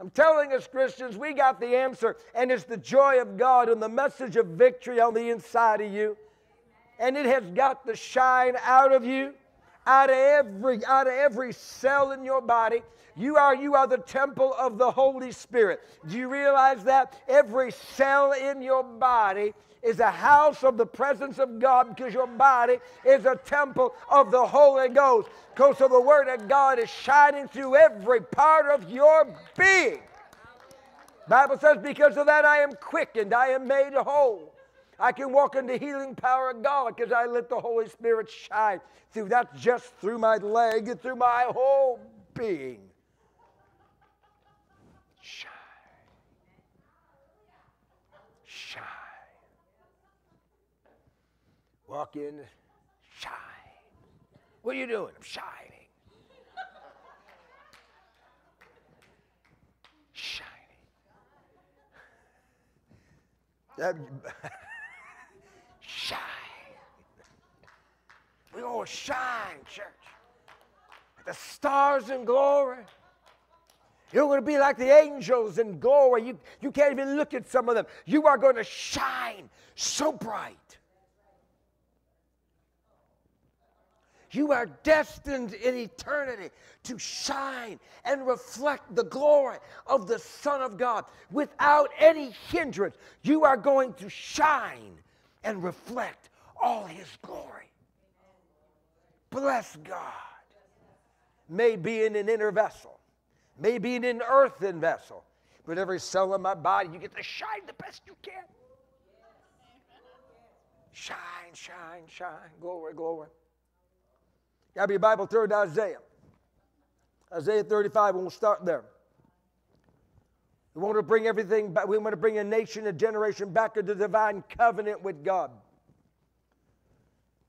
I'm telling us, Christians, we got the answer, and it's the joy of God and the message of victory on the inside of you. And it has got to shine out of you, out of every, out of every cell in your body. You are, you are the temple of the Holy Spirit. Do you realize that? Every cell in your body is a house of the presence of God because your body is a temple of the Holy Ghost. Because so the Word of God is shining through every part of your being. Bible says, because of that I am quickened, I am made whole. I can walk in the healing power of God because I let the Holy Spirit shine through. That's just through my leg and through my whole being. Shine. Shine. Walk in, shine. What are you doing? I'm shining. Shining. That, shine. We all shine, church. the stars in glory. You're going to be like the angels in glory. You, you can't even look at some of them. You are going to shine so bright. You are destined in eternity to shine and reflect the glory of the Son of God without any hindrance. You are going to shine and reflect all His glory. Bless God. May be in an inner vessel, may be in an earthen vessel, but every cell in my body, you get to shine the best you can. Shine, shine, shine. Glory, glory. Got your Bible to Isaiah. Isaiah 35, we'll start there. We want to bring everything back. We want to bring a nation, a generation back into divine covenant with God.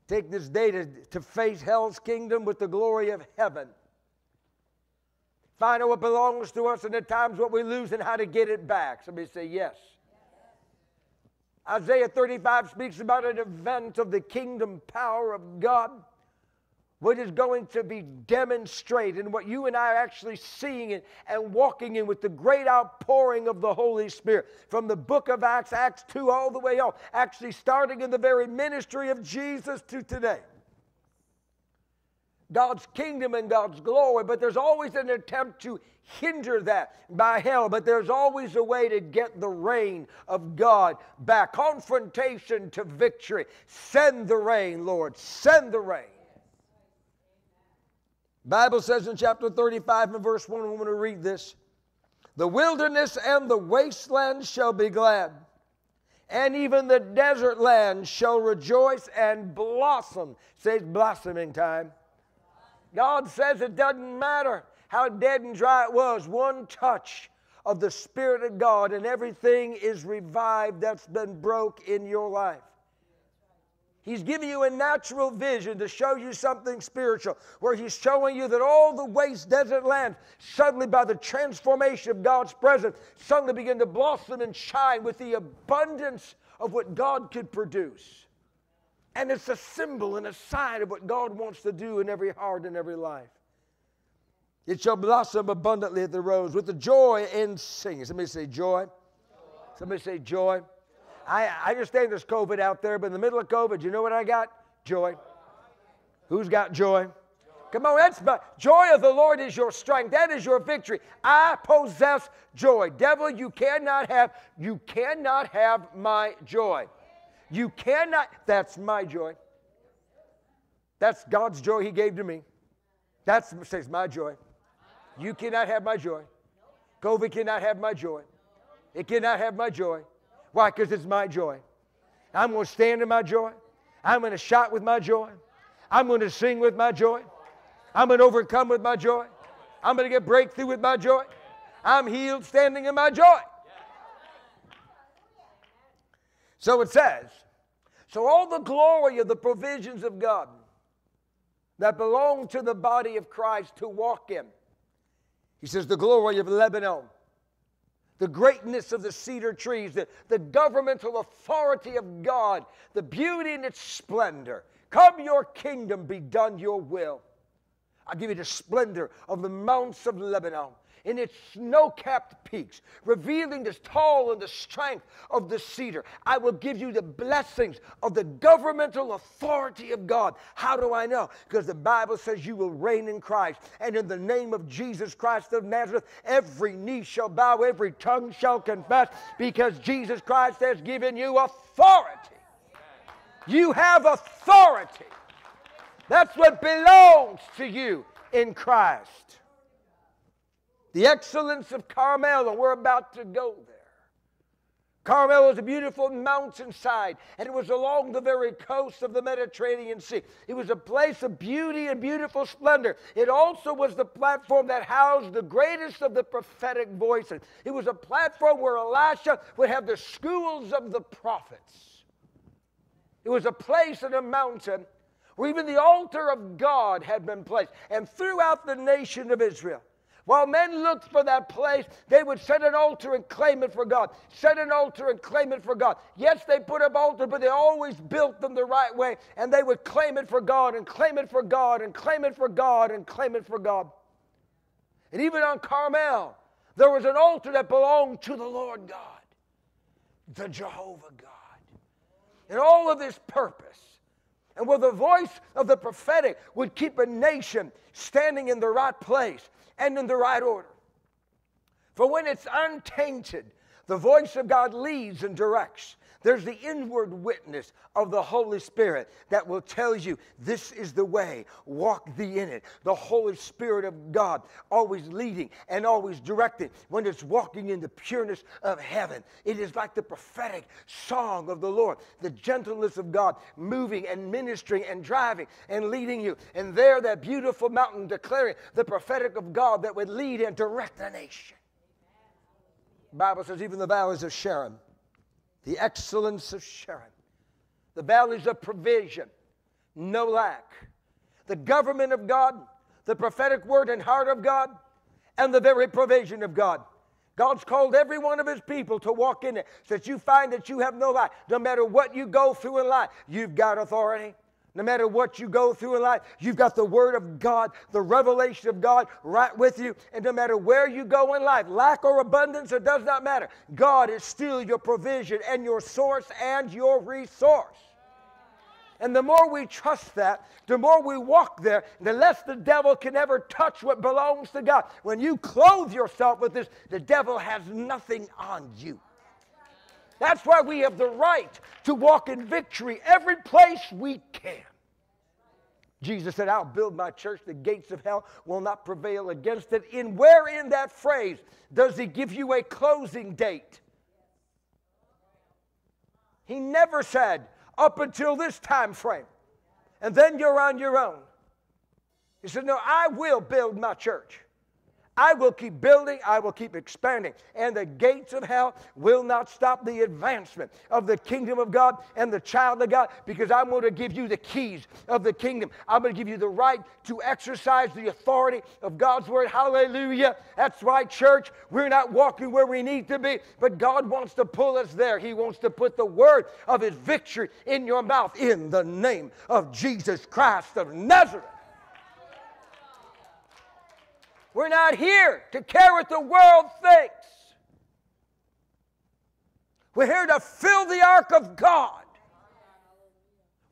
Take this day to, to face hell's kingdom with the glory of heaven. Find out what belongs to us and at times what we lose and how to get it back. Somebody say yes. Isaiah 35 speaks about an event of the kingdom power of God what is going to be demonstrated and what you and I are actually seeing and, and walking in with the great outpouring of the Holy Spirit from the book of Acts, Acts 2, all the way on, actually starting in the very ministry of Jesus to today. God's kingdom and God's glory, but there's always an attempt to hinder that by hell, but there's always a way to get the reign of God back. Confrontation to victory. Send the rain, Lord. Send the rain. Bible says in chapter 35 and verse 1, I'm going to read this. The wilderness and the wasteland shall be glad, and even the desert land shall rejoice and blossom. Says blossoming time. God says it doesn't matter how dead and dry it was, one touch of the Spirit of God, and everything is revived that's been broke in your life. He's giving you a natural vision to show you something spiritual, where He's showing you that all the waste desert land, suddenly by the transformation of God's presence, suddenly begin to blossom and shine with the abundance of what God could produce. And it's a symbol and a sign of what God wants to do in every heart and every life. It shall blossom abundantly at the rose with the joy and singing. Somebody say joy. joy. Somebody say joy. I, I understand there's COVID out there, but in the middle of COVID, you know what I got? Joy. Who's got joy? Come on, that's but joy of the Lord is your strength. That is your victory. I possess joy. Devil, you cannot have, you cannot have my joy. You cannot, that's my joy. That's God's joy He gave to me. That's says my joy. You cannot have my joy. COVID cannot have my joy. It cannot have my joy. Why? Because it's my joy. I'm going to stand in my joy. I'm going to shout with my joy. I'm going to sing with my joy. I'm going to overcome with my joy. I'm going to get breakthrough with my joy. I'm healed standing in my joy. So it says, so all the glory of the provisions of God that belong to the body of Christ to walk in. He says, the glory of Lebanon the greatness of the cedar trees, the, the governmental authority of God, the beauty and its splendor. Come, your kingdom, be done your will. I'll give you the splendor of the mounts of Lebanon. In its snow capped peaks, revealing the tall and the strength of the cedar. I will give you the blessings of the governmental authority of God. How do I know? Because the Bible says you will reign in Christ. And in the name of Jesus Christ of Nazareth, every knee shall bow, every tongue shall confess, because Jesus Christ has given you authority. You have authority. That's what belongs to you in Christ. The excellence of Carmel, and we're about to go there. Carmel was a beautiful mountainside, and it was along the very coast of the Mediterranean Sea. It was a place of beauty and beautiful splendor. It also was the platform that housed the greatest of the prophetic voices. It was a platform where Elisha would have the schools of the prophets. It was a place in a mountain where even the altar of God had been placed. And throughout the nation of Israel, while men looked for that place, they would set an altar and claim it for God. Set an altar and claim it for God. Yes, they put up altars, but they always built them the right way, and they would claim it for God and claim it for God and claim it for God and claim it for God. And even on Carmel, there was an altar that belonged to the Lord God, the Jehovah God. And all of this purpose and where the voice of the prophetic would keep a nation standing in the right place and in the right order. For when it's untainted, the voice of God leads and directs. There's the inward witness of the Holy Spirit that will tell you this is the way, walk thee in it. The Holy Spirit of God always leading and always directing when it's walking in the pureness of heaven. It is like the prophetic song of the Lord, the gentleness of God moving and ministering and driving and leading you. And there, that beautiful mountain declaring the prophetic of God that would lead and direct the nation. Bible says even the valleys of Sharon the excellence of Sharon, the valleys of provision, no lack, the government of God, the prophetic word and heart of God, and the very provision of God. God's called every one of his people to walk in it so that you find that you have no lack. No matter what you go through in life, you've got authority. No matter what you go through in life, you've got the Word of God, the revelation of God right with you. And no matter where you go in life, lack or abundance, it does not matter. God is still your provision and your source and your resource. And the more we trust that, the more we walk there, the less the devil can ever touch what belongs to God. When you clothe yourself with this, the devil has nothing on you. That's why we have the right to walk in victory every place we can. Jesus said, I'll build my church, the gates of hell will not prevail against it. In where in that phrase does he give you a closing date? He never said, up until this time frame, and then you're on your own. He said, No, I will build my church. I will keep building, I will keep expanding, and the gates of hell will not stop the advancement of the kingdom of God and the child of God because I'm going to give you the keys of the kingdom. I'm going to give you the right to exercise the authority of God's word. Hallelujah. That's right, church. We're not walking where we need to be, but God wants to pull us there. He wants to put the word of his victory in your mouth in the name of Jesus Christ of Nazareth. We're not here to care what the world thinks. We're here to fill the ark of God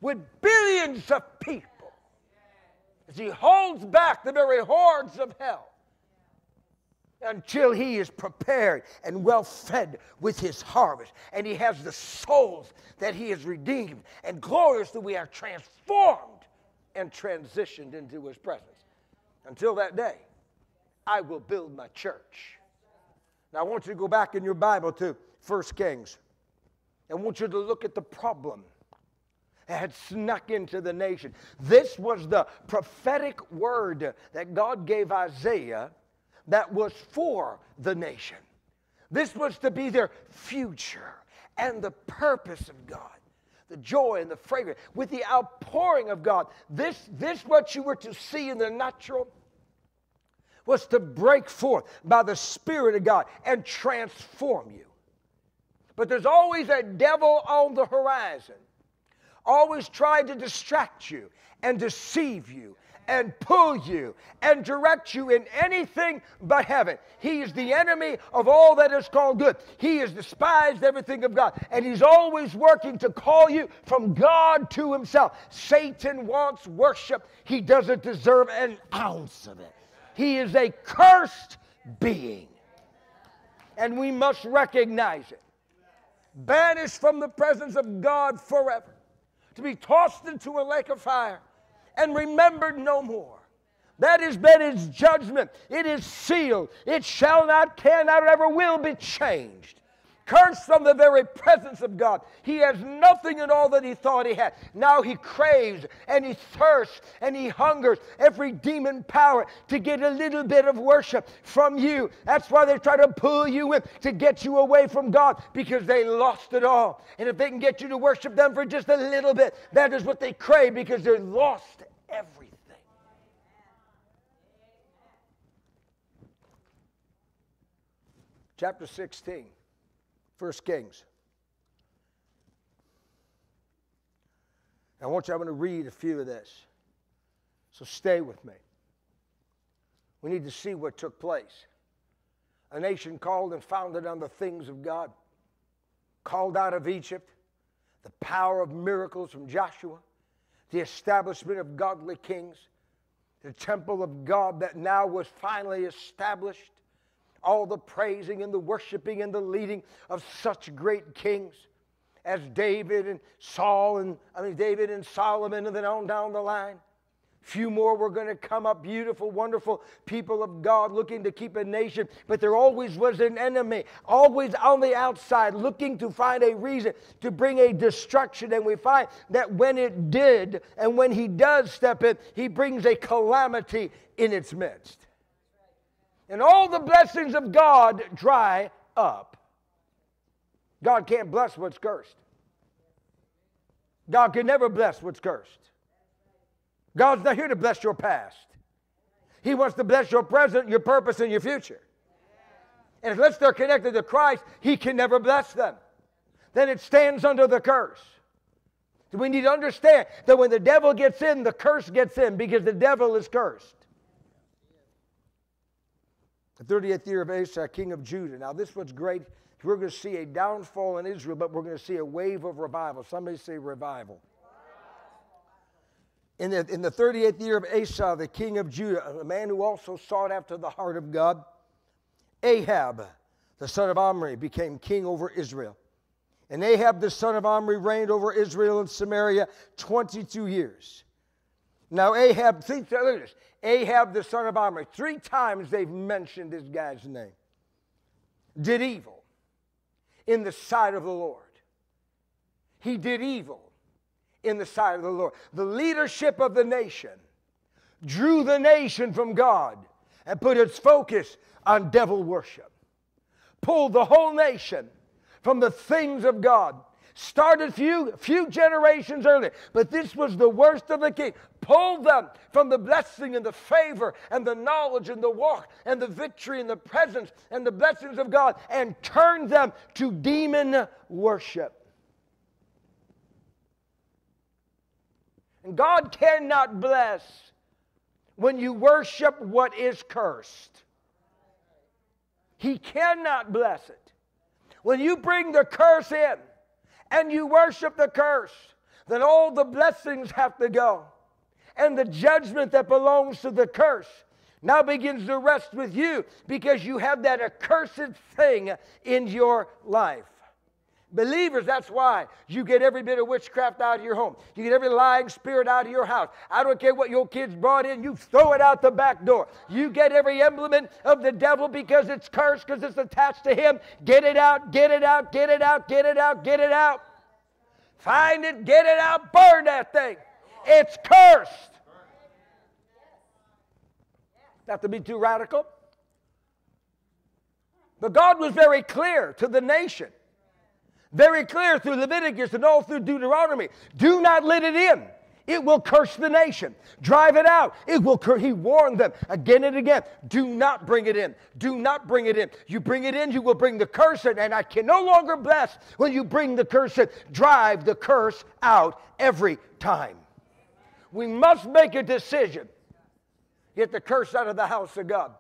with billions of people as He holds back the very hordes of hell until He is prepared and well fed with His harvest. And He has the souls that He has redeemed. And gloriously, we are transformed and transitioned into His presence. Until that day. I will build my church. Now, I want you to go back in your Bible to 1 Kings. I want you to look at the problem that had snuck into the nation. This was the prophetic word that God gave Isaiah that was for the nation. This was to be their future and the purpose of God the joy and the fragrance, with the outpouring of God. This, this what you were to see in the natural was to break forth by the Spirit of God and transform you. But there's always a devil on the horizon, always trying to distract you and deceive you and pull you and direct you in anything but heaven. He is the enemy of all that is called good. He has despised everything of God, and he's always working to call you from God to himself. Satan wants worship, he doesn't deserve an ounce of it. He is a cursed being, and we must recognize it. Banished from the presence of God forever, to be tossed into a lake of fire and remembered no more. That has been his judgment. It is sealed. It shall not, cannot, ever will be changed. Cursed from the very presence of God. He has nothing at all that he thought he had. Now he craves and he thirsts and he hungers every demon power to get a little bit of worship from you. That's why they try to pull you in to get you away from God because they lost it all. And if they can get you to worship them for just a little bit, that is what they crave because they're lost everything. Chapter 16, 1 Kings. I want you, I'm going to read a few of this. So stay with me. We need to see what took place. A nation called and founded on the things of God, called out of Egypt, the power of miracles from Joshua, the establishment of godly kings, the temple of God that now was finally established, all the praising and the worshiping and the leading of such great kings as David and Saul and I mean David and Solomon and then on down the line. Few more were going to come up, beautiful, wonderful people of God looking to keep a nation, but there always was an enemy, always on the outside, looking to find a reason to bring a destruction. And we find that when it did, and when he does step in, he brings a calamity in its midst. And all the blessings of God dry up. God can't bless what's cursed. God can never bless what's cursed. God's not here to bless your past. He wants to bless your present, your purpose, and your future. And unless they're connected to Christ, He can never bless them. Then it stands under the curse. We need to understand that when the devil gets in, the curse gets in because the devil is cursed. The 30th year of Asa, king of Judah. Now, this was great. We're going to see a downfall in Israel, but we're going to see a wave of revival. Somebody say revival in the, in the 38th year of Asa, the king of Judah, a man who also sought after the heart of God, Ahab, the son of Omri, became king over Israel. And Ahab, the son of Omri, reigned over Israel and Samaria 22 years. Now, Ahab, think, look at this. Ahab, the son of Omri, three times they've mentioned this guy's name, did evil in the sight of the Lord. He did evil in the sight of the Lord. The leadership of the nation drew the nation from God and put its focus on devil worship. Pulled the whole nation from the things of God. Started few, few generations earlier, but this was the worst of the king. Pulled them from the blessing and the favor and the knowledge and the walk and the victory and the presence and the blessings of God and turned them to demon worship. And God cannot bless when you worship what is cursed. He cannot bless it. When you bring the curse in and you worship the curse, then all the blessings have to go. And the judgment that belongs to the curse now begins to rest with you because you have that accursed thing in your life. Believers, that's why you get every bit of witchcraft out of your home. You get every lying spirit out of your house. I don't care what your kids brought in, you throw it out the back door. You get every emblem of the devil because it's cursed, because it's attached to him. Get it out, get it out, get it out, get it out, get it out. Find it, get it out, burn that thing. It's cursed. Not to be too radical. But God was very clear to the nation very clear through Leviticus and all through Deuteronomy. Do not let it in. It will curse the nation. Drive it out. It will cur- he warned them again and again. Do not bring it in. Do not bring it in. You bring it in, you will bring the curse in, and I can no longer bless when you bring the curse in. Drive the curse out every time. We must make a decision Get the curse out of the house of God.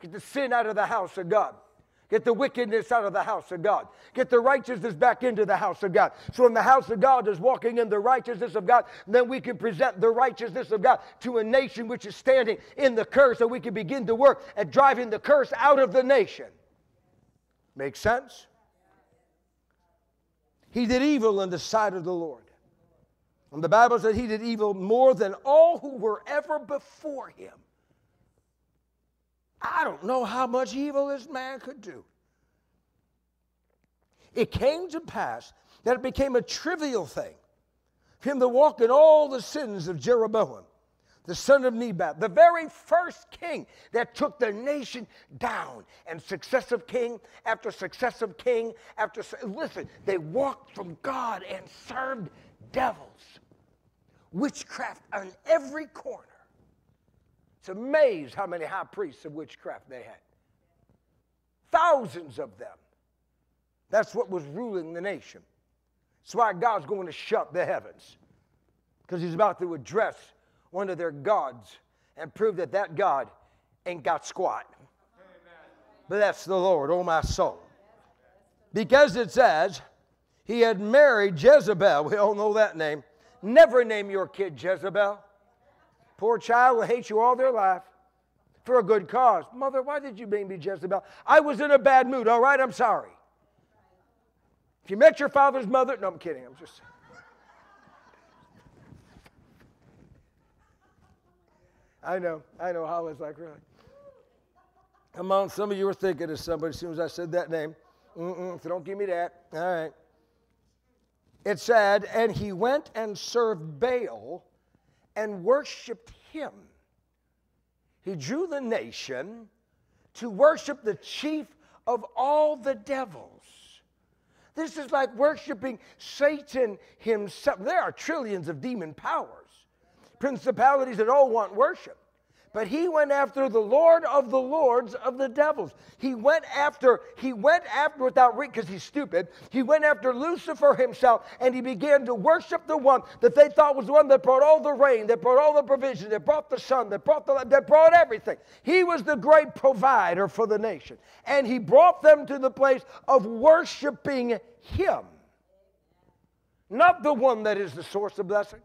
Get the sin out of the house of God. Get the wickedness out of the house of God. Get the righteousness back into the house of God. So when the house of God is walking in the righteousness of God, then we can present the righteousness of God to a nation which is standing in the curse, and we can begin to work at driving the curse out of the nation. Make sense? He did evil in the sight of the Lord. And the Bible said he did evil more than all who were ever before him. I don't know how much evil this man could do. It came to pass that it became a trivial thing for him to walk in all the sins of Jeroboam, the son of Nebat, the very first king that took the nation down, and successive king after successive king after. Listen, they walked from God and served devils, witchcraft on every corner. It's amazed how many high priests of witchcraft they had. Thousands of them. That's what was ruling the nation. That's why God's going to shut the heavens. Because he's about to address one of their gods and prove that that God ain't got squat. That's the Lord, oh my soul. Because it says he had married Jezebel. We all know that name. Never name your kid Jezebel. Poor child will hate you all their life for a good cause. Mother, why did you name me Jezebel? I was in a bad mood. All right, I'm sorry. If you met your father's mother, no, I'm kidding. I'm just. I know, I know. how it's like, really. Come on, some of you were thinking of somebody as soon as I said that name. Mm-mm, so don't give me that. All right. It said, and he went and served Baal and worshiped him. He drew the nation to worship the chief of all the devils. This is like worshiping Satan himself. There are trillions of demon powers, principalities that all want worship. But he went after the Lord of the lords of the devils. He went after, he went after without because he's stupid. He went after Lucifer himself and he began to worship the one that they thought was the one that brought all the rain, that brought all the provision, that brought the sun, that brought the that brought everything. He was the great provider for the nation. And he brought them to the place of worshiping him. Not the one that is the source of blessing.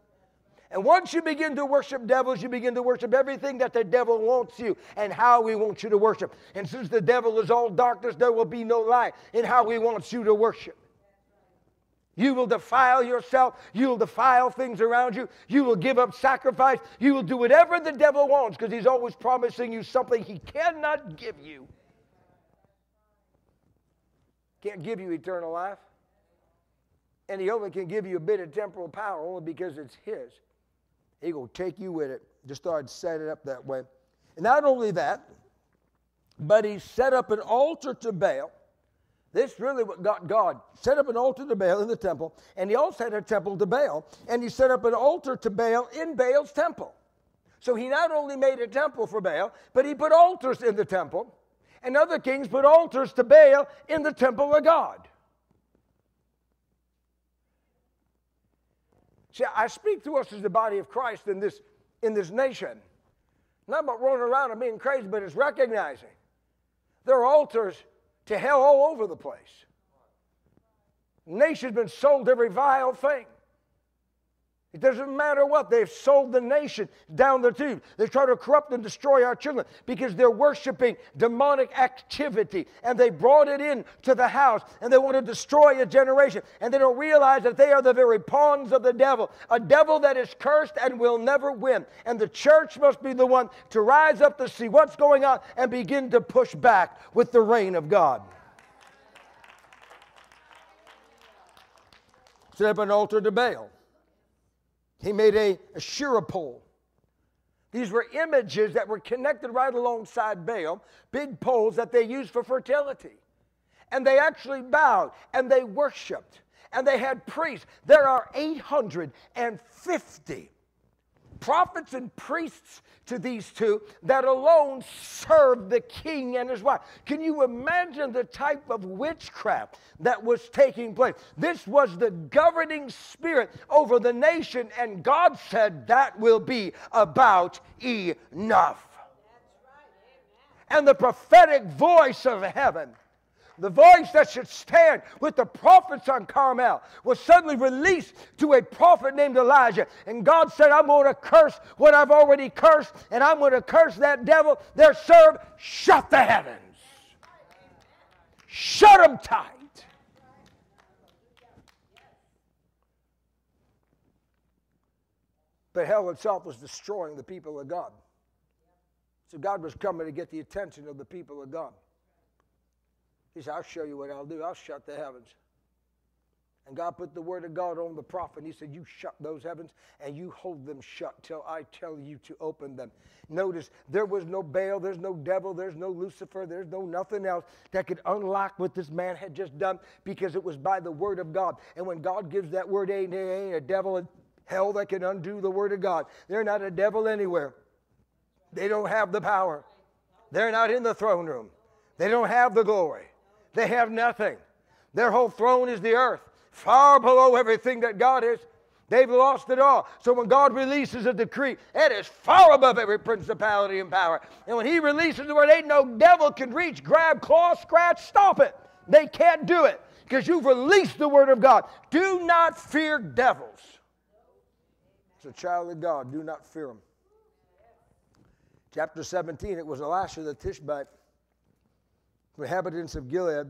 And once you begin to worship devils, you begin to worship everything that the devil wants you and how he wants you to worship. And since the devil is all darkness, there will be no light in how he wants you to worship. You will defile yourself. You will defile things around you. You will give up sacrifice. You will do whatever the devil wants because he's always promising you something he cannot give you. Can't give you eternal life. And he only can give you a bit of temporal power only because it's his. He to take you with it. Just started setting it up that way. And not only that, but he set up an altar to Baal. This really what got God. Set up an altar to Baal in the temple, and he also had a temple to Baal, and he set up an altar to Baal in Baal's temple. So he not only made a temple for Baal, but he put altars in the temple, and other kings put altars to Baal in the temple of God. See, I speak to us as the body of Christ in this, in this nation. Not about rolling around and being crazy, but it's recognizing there are altars to hell all over the place. Nation's been sold every vile thing. It doesn't matter what. They've sold the nation down the tube. They try to corrupt and destroy our children because they're worshiping demonic activity and they brought it in to the house and they want to destroy a generation. And they don't realize that they are the very pawns of the devil, a devil that is cursed and will never win. And the church must be the one to rise up to see what's going on and begin to push back with the reign of God. Set up an altar to Baal. He made a Asherah pole. These were images that were connected right alongside Baal, big poles that they used for fertility. And they actually bowed and they worshiped and they had priests. There are 850 prophets and priests to these two that alone served the king and his wife. Can you imagine the type of witchcraft that was taking place? This was the governing spirit over the nation, and God said that will be about enough. and the prophetic voice of heaven the voice that should stand with the prophets on Carmel was suddenly released to a prophet named Elijah. And God said, I'm going to curse what I've already cursed, and I'm going to curse that devil. There, serve, shut the heavens. Shut them tight. But hell itself was destroying the people of God. So God was coming to get the attention of the people of God. He said, I'll show you what I'll do. I'll shut the heavens. And God put the word of God on the prophet. He said, You shut those heavens and you hold them shut till I tell you to open them. Notice there was no Baal, there's no devil, there's no Lucifer, there's no nothing else that could unlock what this man had just done because it was by the word of God. And when God gives that word, ain't, ain't a devil in hell that can undo the word of God. They're not a devil anywhere. They don't have the power. They're not in the throne room. They don't have the glory. They have nothing. Their whole throne is the earth, far below everything that God is. They've lost it all. So when God releases a decree, it is far above every principality and power. And when He releases the word, ain't no devil can reach, grab, claw, scratch, stop it. They can't do it because you've released the word of God. Do not fear devils. As a child of God, do not fear them. Chapter 17, it was Elisha the Tishbite the inhabitants of Gilead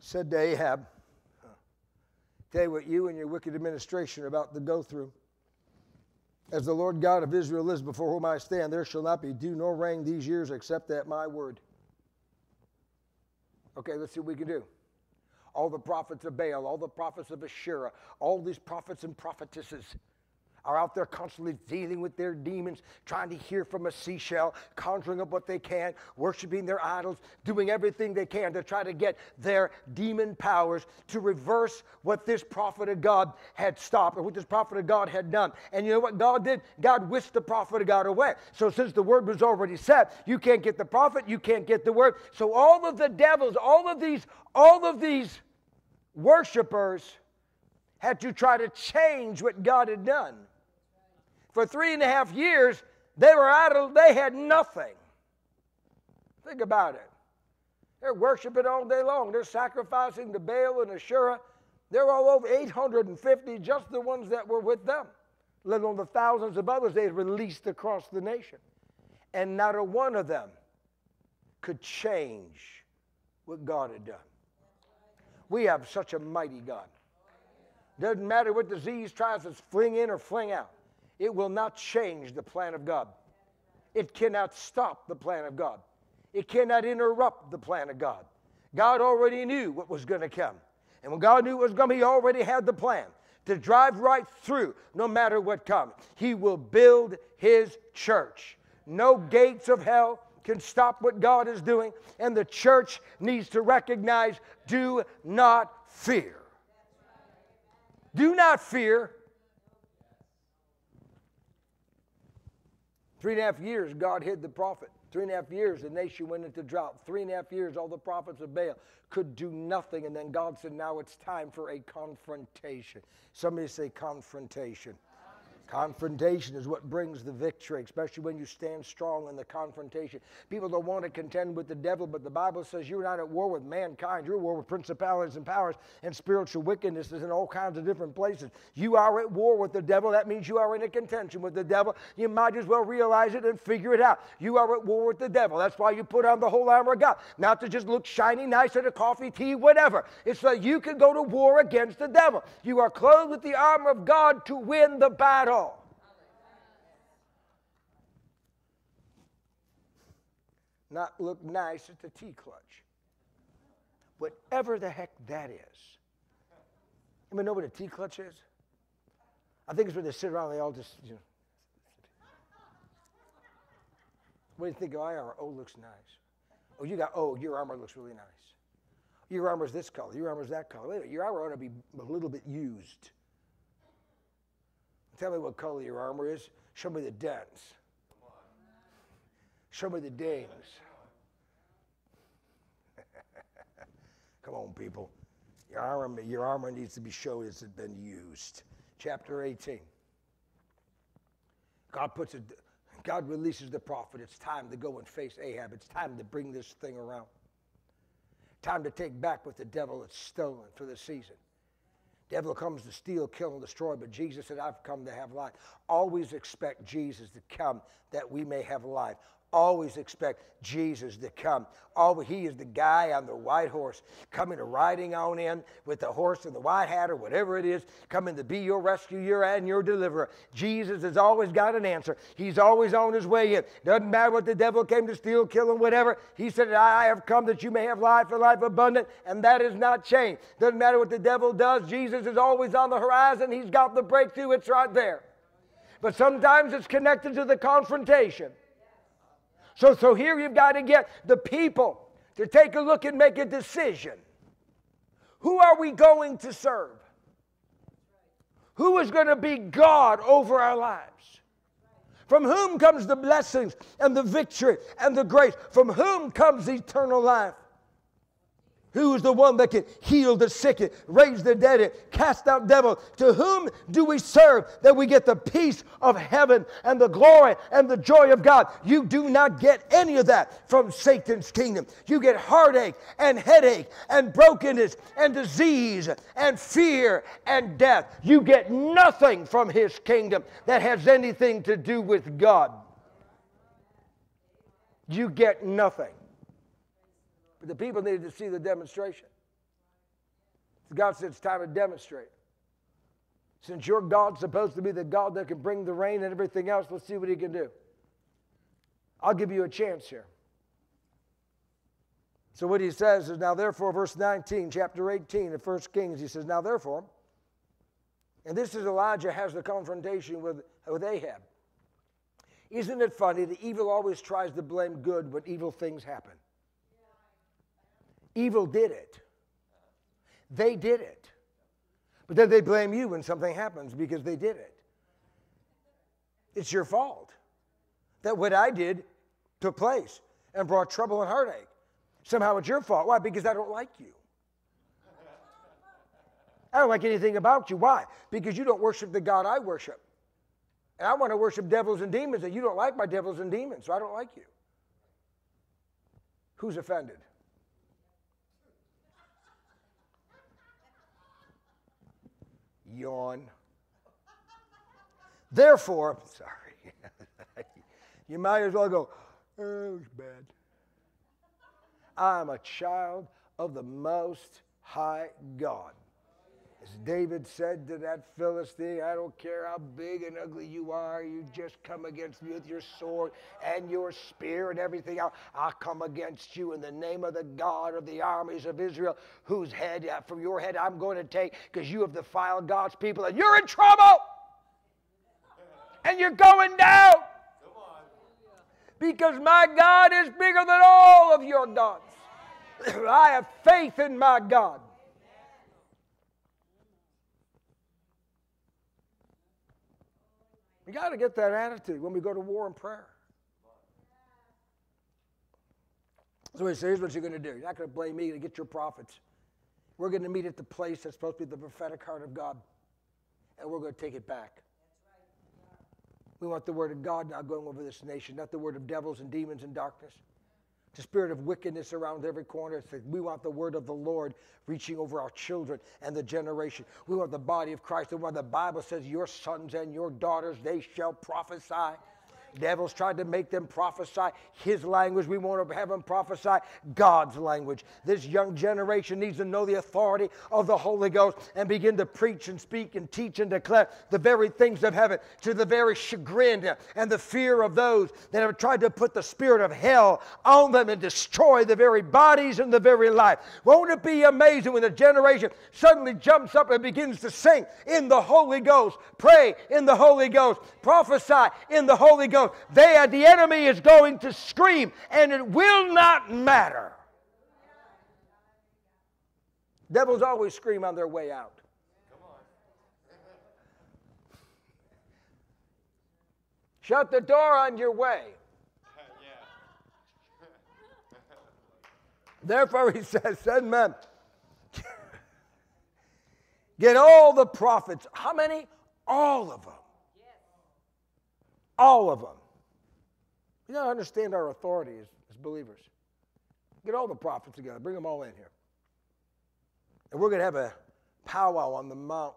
said to Ahab, Tell you what you and your wicked administration are about to go through. As the Lord God of Israel is before whom I stand, there shall not be dew nor rain these years except at my word. Okay, let's see what we can do. All the prophets of Baal, all the prophets of Asherah, all these prophets and prophetesses are out there constantly dealing with their demons, trying to hear from a seashell, conjuring up what they can, worshiping their idols, doing everything they can to try to get their demon powers to reverse what this prophet of God had stopped or what this prophet of God had done. And you know what God did? God whisked the prophet of God away. So since the word was already said, you can't get the prophet, you can't get the word. So all of the devils, all of these, all of these worshipers had to try to change what God had done for three and a half years, they were of, they had nothing. Think about it. They're worshiping all day long. They're sacrificing to Baal and Asherah. They're all over 850, just the ones that were with them, let alone the thousands of others they had released across the nation. And not a one of them could change what God had done. We have such a mighty God. Doesn't matter what disease tries to fling in or fling out. It will not change the plan of God. It cannot stop the plan of God. It cannot interrupt the plan of God. God already knew what was going to come. And when God knew what was going coming, He already had the plan to drive right through no matter what comes. He will build His church. No gates of hell can stop what God is doing, and the church needs to recognize do not fear. Do not fear Three and a half years, God hid the prophet. Three and a half years, the nation went into drought. Three and a half years, all the prophets of Baal could do nothing. And then God said, Now it's time for a confrontation. Somebody say, confrontation. Confrontation is what brings the victory, especially when you stand strong in the confrontation. People don't want to contend with the devil, but the Bible says you're not at war with mankind. You're at war with principalities and powers and spiritual wickednesses in all kinds of different places. You are at war with the devil. That means you are in a contention with the devil. You might as well realize it and figure it out. You are at war with the devil. That's why you put on the whole armor of God. Not to just look shiny, nice at a coffee, tea, whatever. It's so you can go to war against the devil. You are clothed with the armor of God to win the battle. Not look nice at the T clutch. Whatever the heck that is. Anybody know what a T clutch is? I think it's where they sit around, they all just, you know. What do you think of armor? Oh, looks nice. Oh, you got, oh, your armor looks really nice. Your armor's this color, your armor's that color. Wait a minute, your armor ought to be a little bit used. Tell me what color your armor is. Show me the dents. Show me the dings. Come on, people. Your armor, your armor needs to be shown as it's been used. Chapter 18. God puts it, God releases the prophet. It's time to go and face Ahab. It's time to bring this thing around. Time to take back what the devil has stolen for the season. Devil comes to steal, kill, and destroy, but Jesus said, I've come to have life. Always expect Jesus to come that we may have life always expect Jesus to come. Always, he is the guy on the white horse coming to riding on in with the horse and the white hat or whatever it is, coming to be your rescuer and your deliverer. Jesus has always got an answer. He's always on his way in. Doesn't matter what the devil came to steal, kill, and whatever. He said, I have come that you may have life and life abundant, and that is not changed. Doesn't matter what the devil does, Jesus is always on the horizon. He's got the breakthrough, it's right there. But sometimes it's connected to the confrontation. So, so here you've got to get the people to take a look and make a decision. Who are we going to serve? Who is going to be God over our lives? From whom comes the blessings and the victory and the grace? From whom comes eternal life? Who is the one that can heal the sick, raise the dead, cast out devils? To whom do we serve that we get the peace of heaven and the glory and the joy of God? You do not get any of that from Satan's kingdom. You get heartache and headache and brokenness and disease and fear and death. You get nothing from his kingdom that has anything to do with God. You get nothing. But the people needed to see the demonstration. So God said, It's time to demonstrate. Since your God's supposed to be the God that can bring the rain and everything else, let's see what He can do. I'll give you a chance here. So what he says is, now therefore, verse 19, chapter 18 of 1 Kings, he says, now therefore, and this is Elijah has the confrontation with, with Ahab. Isn't it funny that evil always tries to blame good when evil things happen? Evil did it. They did it. But then they blame you when something happens because they did it. It's your fault that what I did took place and brought trouble and heartache. Somehow it's your fault. Why? Because I don't like you. I don't like anything about you. Why? Because you don't worship the God I worship. And I want to worship devils and demons, and you don't like my devils and demons, so I don't like you. Who's offended? Yawn. Therefore, sorry, you might as well go, oh, it's bad. I'm a child of the Most High God. As David said to that Philistine, I don't care how big and ugly you are, you just come against me with your sword and your spear and everything else. I'll come against you in the name of the God of the armies of Israel, whose head uh, from your head I'm going to take because you have defiled God's people and you're in trouble. And you're going down. Because my God is bigger than all of your gods. I have faith in my God. Got to get that attitude when we go to war and prayer. So he says, here's what you're going to do. You're not going to blame me to get your prophets. We're going to meet at the place that's supposed to be the prophetic heart of God, and we're going to take it back. We want the word of God now going over this nation, not the word of devils and demons and darkness the spirit of wickedness around every corner. We want the word of the Lord reaching over our children and the generation. We want the body of Christ. And when the Bible says, Your sons and your daughters, they shall prophesy. Devils tried to make them prophesy his language. We want to have them prophesy God's language. This young generation needs to know the authority of the Holy Ghost and begin to preach and speak and teach and declare the very things of heaven to the very chagrin and the fear of those that have tried to put the spirit of hell on them and destroy the very bodies and the very life. Won't it be amazing when the generation suddenly jumps up and begins to sing in the Holy Ghost, pray in the Holy Ghost, prophesy in the Holy Ghost? They, are, the enemy is going to scream, and it will not matter. Devils always scream on their way out. Shut the door on your way. Therefore, he says, send men. Get all the prophets. How many? All of them. All of them. You got to understand our authority as, as believers. Get all the prophets together, bring them all in here. And we're going to have a powwow on the mount.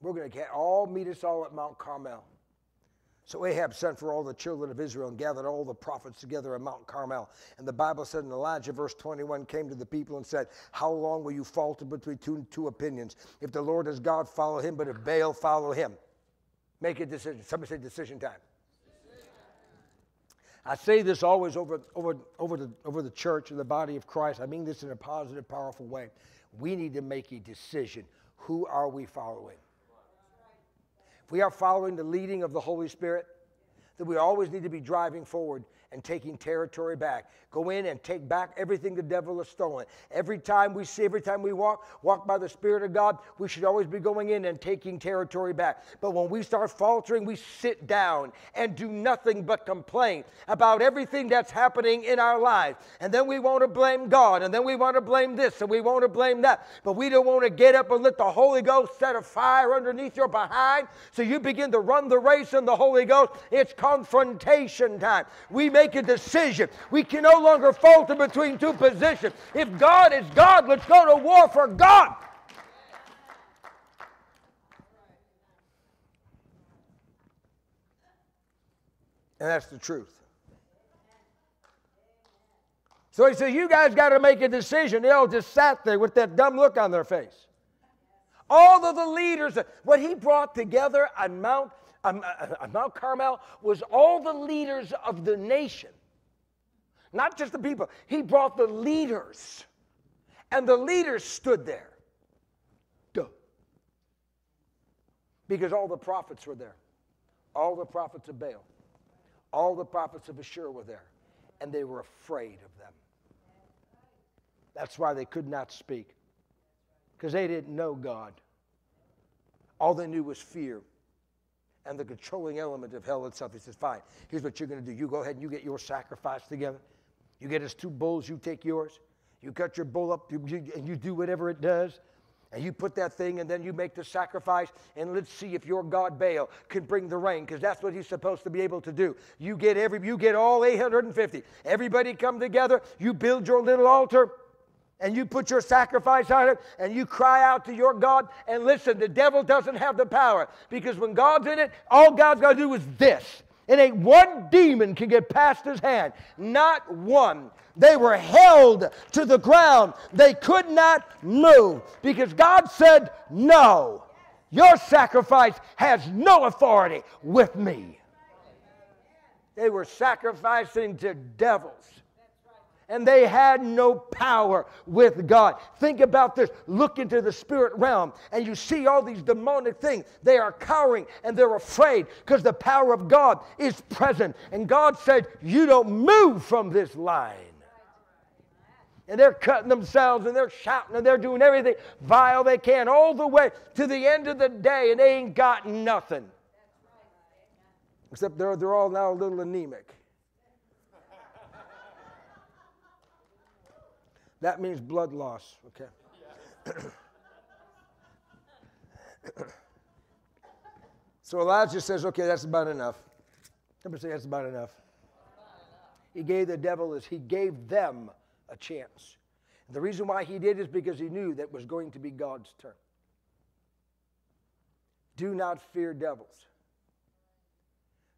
We're going to get all meet us all at Mount Carmel. So Ahab sent for all the children of Israel and gathered all the prophets together at Mount Carmel. And the Bible said in Elijah, verse 21, came to the people and said, How long will you falter between two, two opinions? If the Lord is God, follow him, but if Baal, follow him. Make a decision. Somebody say decision time. I say this always over, over, over, the, over the church and the body of Christ. I mean this in a positive, powerful way. We need to make a decision. Who are we following? If we are following the leading of the Holy Spirit, then we always need to be driving forward and taking territory back. Go in and take back everything the devil has stolen. Every time we see, every time we walk, walk by the Spirit of God, we should always be going in and taking territory back. But when we start faltering, we sit down and do nothing but complain about everything that's happening in our lives. And then we want to blame God, and then we want to blame this, and we want to blame that. But we don't want to get up and let the Holy Ghost set a fire underneath your behind so you begin to run the race in the Holy Ghost. It's confrontation time. We make a decision. We can no longer falter between two positions. If God is God, let's go to war for God. And that's the truth. So he says, You guys got to make a decision. They all just sat there with that dumb look on their face. All of the leaders, what he brought together on Mount, on, on Mount Carmel was all the leaders of the nation not just the people. He brought the leaders, and the leaders stood there. Duh. Because all the prophets were there. All the prophets of Baal, all the prophets of Ashur were there, and they were afraid of them. That's why they could not speak, because they didn't know God. All they knew was fear and the controlling element of hell itself. He says, Fine, here's what you're going to do. You go ahead and you get your sacrifice together. You get us two bulls, you take yours. You cut your bull up, you, you, and you do whatever it does. And you put that thing, and then you make the sacrifice, and let's see if your God Baal can bring the rain, because that's what he's supposed to be able to do. You get every, you get all 850. Everybody come together. You build your little altar, and you put your sacrifice on it, and you cry out to your God. And listen, the devil doesn't have the power, because when God's in it, all God's got to do is this. And ain't one demon can get past his hand. Not one. They were held to the ground. They could not move because God said, No, your sacrifice has no authority with me. They were sacrificing to devils and they had no power with God. Think about this. Look into the spirit realm, and you see all these demonic things. They are cowering and they're afraid because the power of God is present. And God said, You don't move from this line. And they're cutting themselves and they're shouting and they're doing everything vile they can all the way to the end of the day, and they ain't got nothing. Except they're, they're all now a little anemic. That means blood loss, okay? so Elijah says, okay, that's about enough. Somebody say that's about enough. He gave the devil is he gave them a chance. And the reason why he did is because he knew that was going to be God's turn. Do not fear devils.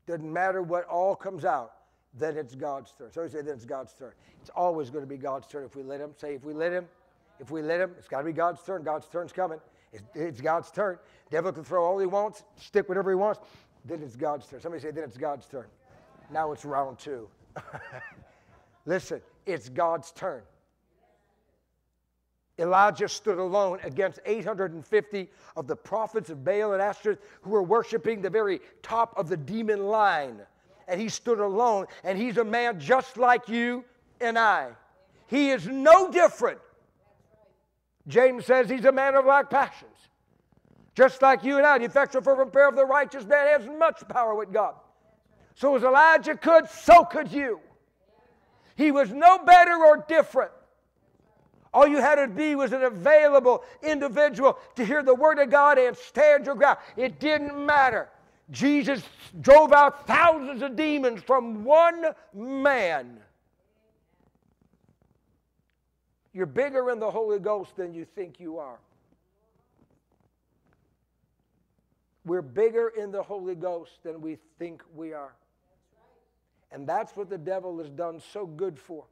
Doesn't matter what all comes out then it's God's turn. So we say then it's God's turn. It's always going to be God's turn if we let Him. Say if we let Him, if we let Him, it's got to be God's turn. God's turn's coming. It's, it's God's turn. Devil can throw all he wants, stick whatever he wants. Then it's God's turn. Somebody say then it's God's turn. Now it's round two. Listen, it's God's turn. Elijah stood alone against 850 of the prophets of Baal and Ashtoreth who were worshiping the very top of the demon line and he stood alone, and he's a man just like you and I. He is no different. James says he's a man of like passions. Just like you and I, the effectual fervent prayer of the righteous man has much power with God. So as Elijah could, so could you. He was no better or different. All you had to be was an available individual to hear the word of God and stand your ground. It didn't matter. Jesus drove out thousands of demons from one man. You're bigger in the Holy Ghost than you think you are. We're bigger in the Holy Ghost than we think we are. And that's what the devil has done so good for.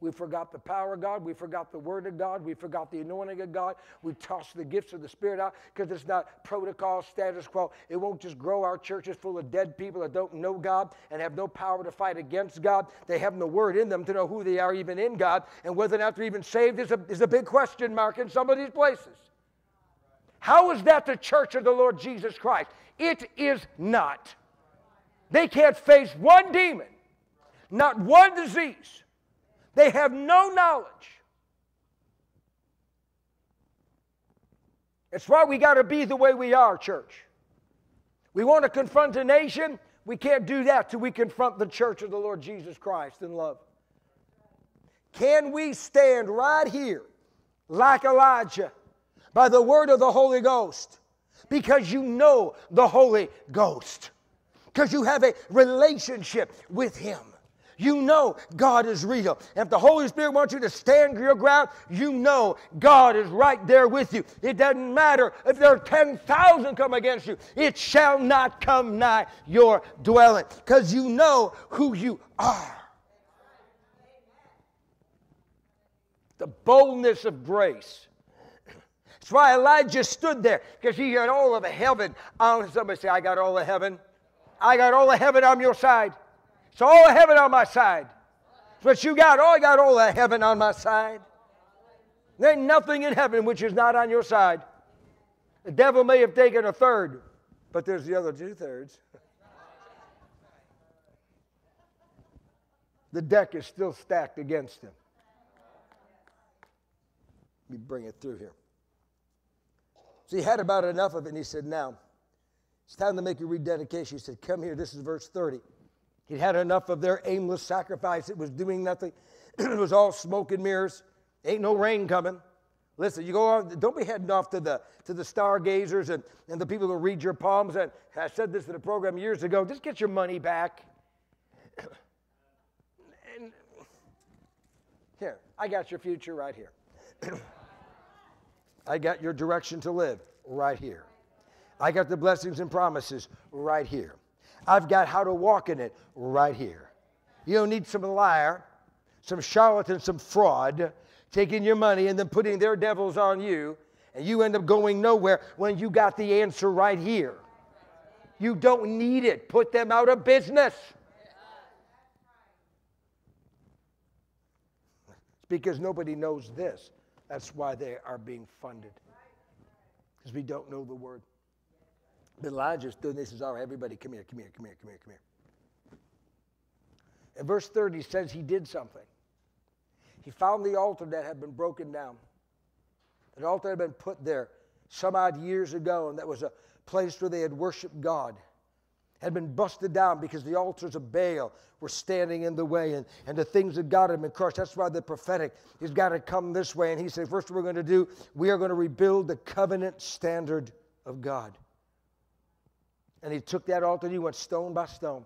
We forgot the power of God. We forgot the Word of God. We forgot the anointing of God. We tossed the gifts of the Spirit out because it's not protocol, status quo. It won't just grow our churches full of dead people that don't know God and have no power to fight against God. They have no Word in them to know who they are even in God. And whether or not they're even saved is a, is a big question mark in some of these places. How is that the church of the Lord Jesus Christ? It is not. They can't face one demon, not one disease they have no knowledge. That's why we got to be the way we are, church. We want to confront a nation. We can't do that till we confront the church of the Lord Jesus Christ in love. Can we stand right here like Elijah by the word of the Holy Ghost? Because you know the Holy Ghost, because you have a relationship with Him. You know God is real. And if the Holy Spirit wants you to stand your ground, you know God is right there with you. It doesn't matter if there are 10,000 come against you, it shall not come nigh your dwelling because you know who you are. The boldness of grace. That's why Elijah stood there because he had all of heaven on. Somebody say, I got all of heaven. I got all of heaven on your side. It's all heaven on my side. But you got, oh, I got all of heaven on my side. There ain't nothing in heaven which is not on your side. The devil may have taken a third, but there's the other two thirds. the deck is still stacked against him. Let me bring it through here. So he had about enough of it, and he said, Now, it's time to make a rededication. He said, Come here, this is verse 30. He'd had enough of their aimless sacrifice. It was doing nothing. it was all smoke and mirrors. Ain't no rain coming. Listen, you go on, don't be heading off to the, to the stargazers and, and the people who read your palms. And I said this in a program years ago just get your money back. and here, I got your future right here. I got your direction to live right here. I got the blessings and promises right here. I've got how to walk in it right here. You don't need some liar, some charlatan, some fraud taking your money and then putting their devils on you, and you end up going nowhere when you got the answer right here. You don't need it. Put them out of business. It's because nobody knows this. That's why they are being funded. Because we don't know the word. But Elijah stood and he says, All right, everybody, come here, come here, come here, come here, come here. In verse 30 says he did something. He found the altar that had been broken down. An altar had been put there some odd years ago, and that was a place where they had worshiped God. Had been busted down because the altars of Baal were standing in the way, and, and the things of God had been crushed. That's why the prophetic has got to come this way. And he said, First, we're going to do, we are going to rebuild the covenant standard of God. And he took that altar and he went stone by stone.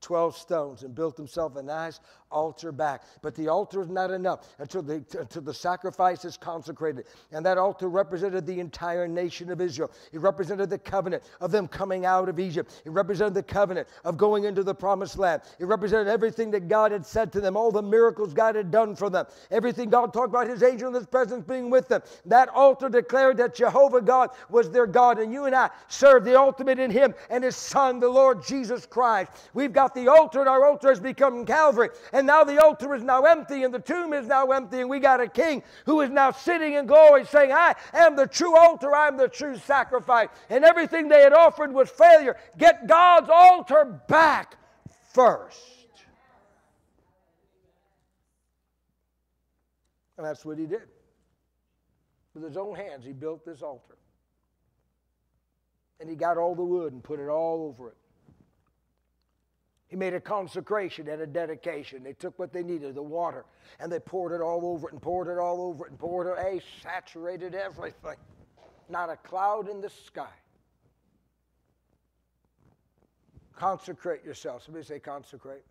12 stones and built himself a nice altar back. But the altar is not enough until the, until the sacrifice is consecrated. And that altar represented the entire nation of Israel. It represented the covenant of them coming out of Egypt. It represented the covenant of going into the promised land. It represented everything that God had said to them, all the miracles God had done for them, everything God talked about his angel and his presence being with them. That altar declared that Jehovah God was their God. And you and I serve the ultimate in him and his son, the Lord Jesus Christ. We've got the altar, and our altar has become Calvary. And now the altar is now empty, and the tomb is now empty, and we got a king who is now sitting in glory saying, I am the true altar, I am the true sacrifice. And everything they had offered was failure. Get God's altar back first. And that's what he did. With his own hands, he built this altar. And he got all the wood and put it all over it. He made a consecration and a dedication. They took what they needed, the water, and they poured it all over it and poured it all over it and poured it. They saturated everything. Not a cloud in the sky. Consecrate yourself. Somebody say consecrate.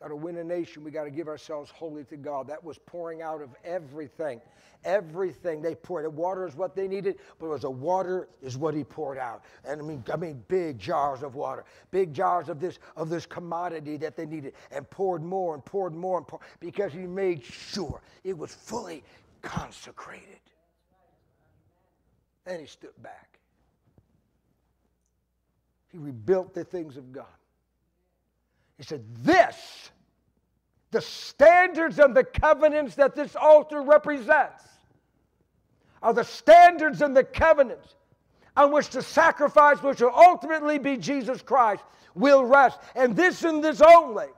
Got to win a nation. We got to give ourselves wholly to God. That was pouring out of everything. Everything they poured. The water is what they needed, but it was a water is what he poured out. And I mean, I mean, big jars of water, big jars of this of this commodity that they needed, and poured more and poured more and poured because he made sure it was fully consecrated. And he stood back. He rebuilt the things of God. He said, This, the standards and the covenants that this altar represents, are the standards and the covenants on which the sacrifice, which will ultimately be Jesus Christ, will rest. And this and this only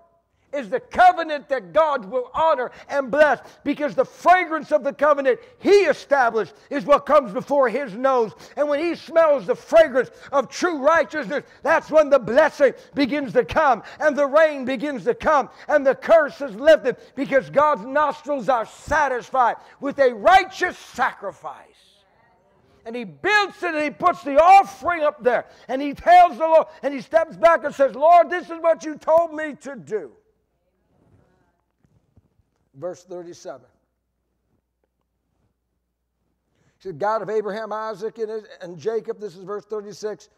is the covenant that God will honor and bless because the fragrance of the covenant He established is what comes before His nose. And when He smells the fragrance of true righteousness, that's when the blessing begins to come and the rain begins to come and the curse is lifted because God's nostrils are satisfied with a righteous sacrifice and he builds it and he puts the offering up there and he tells the Lord and he steps back and says, Lord, this is what you told me to do verse 37. He said, God of Abraham, Isaac, and, Jacob, this is verse 36.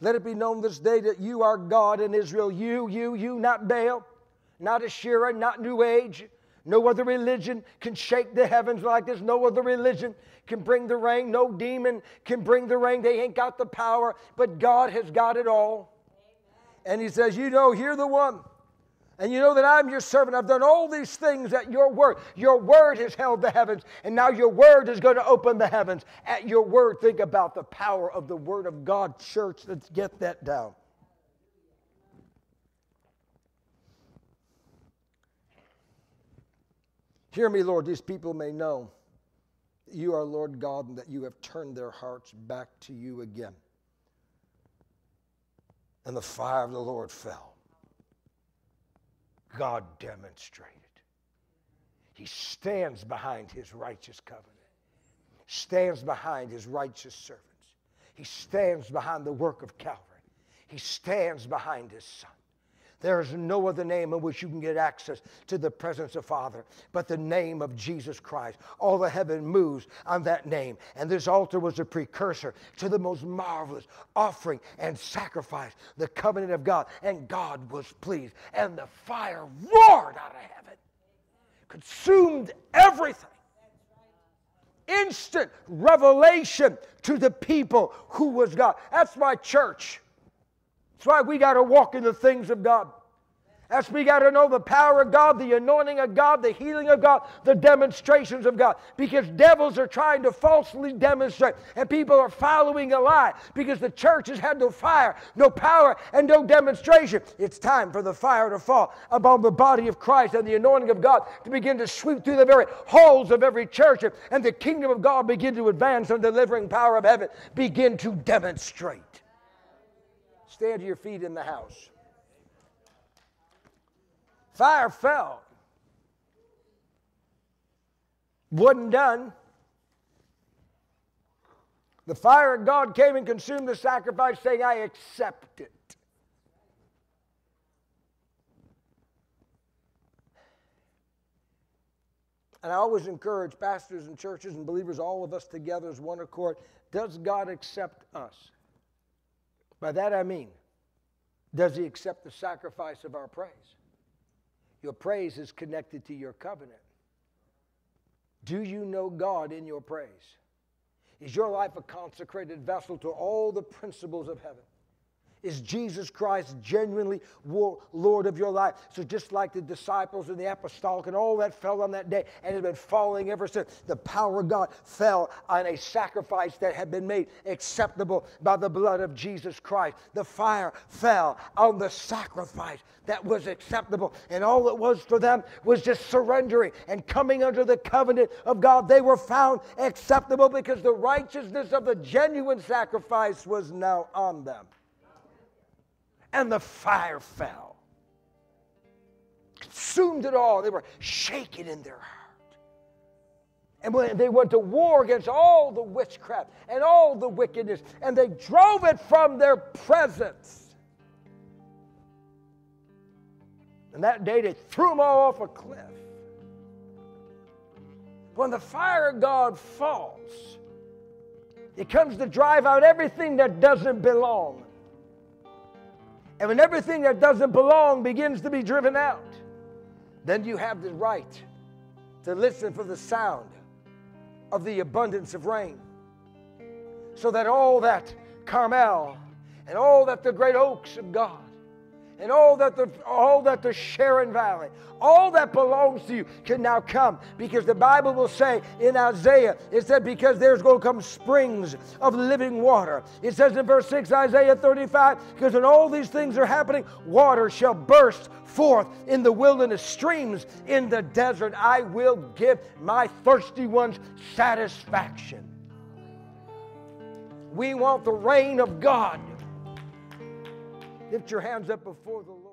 Let it be known this day that you are God in Israel. You, you, you, not Baal, not Asherah, not New Age. No other religion can shake the heavens like this. No other religion can bring the rain. No demon can bring the rain. They ain't got the power, but God has got it all. And he says, You know, hear the one and you know that I'm your servant. I've done all these things at your word. Your word has held the heavens, and now your word is going to open the heavens. At your word, think about the power of the word of God, church. Let's get that down. Hear me, Lord, these people may know you are Lord God and that you have turned their hearts back to you again. And the fire of the Lord fell. God demonstrated. He stands behind his righteous covenant, stands behind his righteous servants. He stands behind the work of Calvary. He stands behind his son. There is no other name in which you can get access to the presence of Father but the name of Jesus Christ. All the heaven moves on that name. And this altar was a precursor to the most marvelous offering and sacrifice, the covenant of God. And God was pleased. And the fire roared out of heaven, consumed everything instant revelation to the people who was God. That's my church. That's why we got to walk in the things of God. That's we got to know the power of God, the anointing of God, the healing of God, the demonstrations of God. Because devils are trying to falsely demonstrate, and people are following a lie because the church has had no fire, no power, and no demonstration. It's time for the fire to fall upon the body of Christ and the anointing of God to begin to sweep through the very halls of every church, and the kingdom of God begin to advance and the delivering power of heaven begin to demonstrate. Stand to your feet in the house. Fire fell. Wasn't done. The fire of God came and consumed the sacrifice, saying, I accept it. And I always encourage pastors and churches and believers, all of us together as one accord, does God accept us? By that I mean, does He accept the sacrifice of our praise? Your praise is connected to your covenant. Do you know God in your praise? Is your life a consecrated vessel to all the principles of heaven? Is Jesus Christ genuinely Lord of your life? So, just like the disciples and the apostolic and all that fell on that day and has been falling ever since, the power of God fell on a sacrifice that had been made acceptable by the blood of Jesus Christ. The fire fell on the sacrifice that was acceptable. And all it was for them was just surrendering and coming under the covenant of God. They were found acceptable because the righteousness of the genuine sacrifice was now on them and the fire fell. Consumed it all. They were shaken in their heart. And when they went to war against all the witchcraft and all the wickedness, and they drove it from their presence. And that day they threw them all off a cliff. When the fire of God falls, it comes to drive out everything that doesn't belong. And when everything that doesn't belong begins to be driven out, then you have the right to listen for the sound of the abundance of rain. So that all that Carmel and all that the great oaks of God and all that the all that the Sharon Valley, all that belongs to you can now come because the Bible will say in Isaiah, it said, because there's going to come springs of living water. It says in verse 6, Isaiah 35, because when all these things are happening, water shall burst forth in the wilderness, streams in the desert. I will give my thirsty ones satisfaction. We want the rain of God Lift your hands up before the Lord.